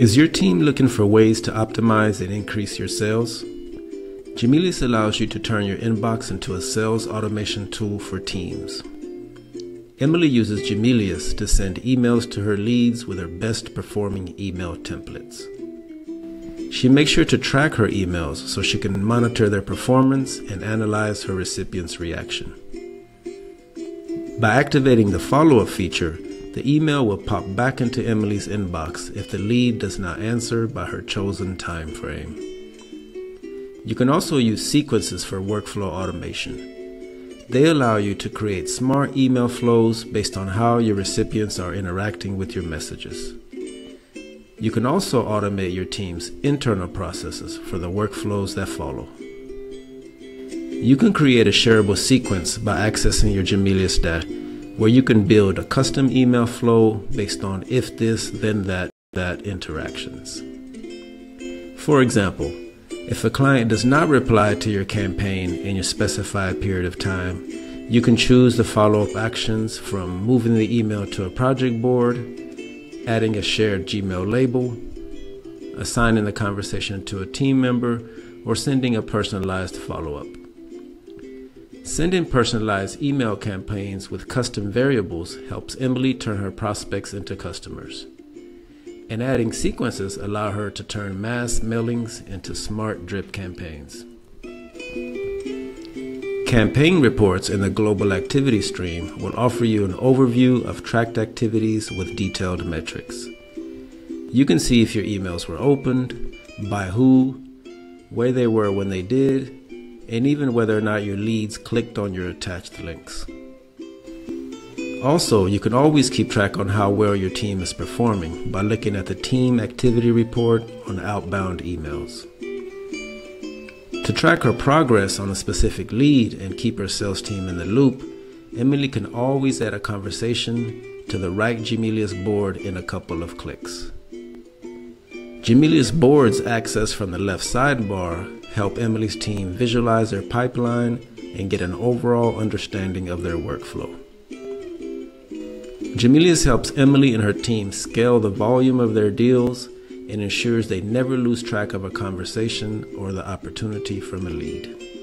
Is your team looking for ways to optimize and increase your sales? Gmelius allows you to turn your inbox into a sales automation tool for teams. Emily uses Gmelius to send emails to her leads with her best performing email templates. She makes sure to track her emails so she can monitor their performance and analyze her recipient's reaction. By activating the follow up feature, the email will pop back into Emily's inbox if the lead does not answer by her chosen time frame. You can also use sequences for workflow automation. They allow you to create smart email flows based on how your recipients are interacting with your messages. You can also automate your team's internal processes for the workflows that follow. You can create a shareable sequence by accessing your Gmelius data, where you can build a custom email flow based on if this, then that, that interactions. For example, if a client does not reply to your campaign in your specified period of time, you can choose the follow up actions from moving the email to a project board, adding a shared Gmail label, assigning the conversation to a team member, or sending a personalized follow up. Sending personalized email campaigns with custom variables helps Emily turn her prospects into customers and adding sequences allow her to turn mass mailings into smart drip campaigns. Campaign reports in the global activity stream will offer you an overview of tracked activities with detailed metrics. You can see if your emails were opened, by who, where they were when they did, and even whether or not your leads clicked on your attached links. Also, you can always keep track on how well your team is performing by looking at the team activity report on outbound emails. To track her progress on a specific lead and keep her sales team in the loop, Emily can always add a conversation to the right Gmelius board in a couple of clicks. Gmelius boards access from the left sidebar help Emily's team visualize their pipeline and get an overall understanding of their workflow. Gmelius helps Emily and her team scale the volume of their deals and ensures they never lose track of a conversation or the opportunity from a lead.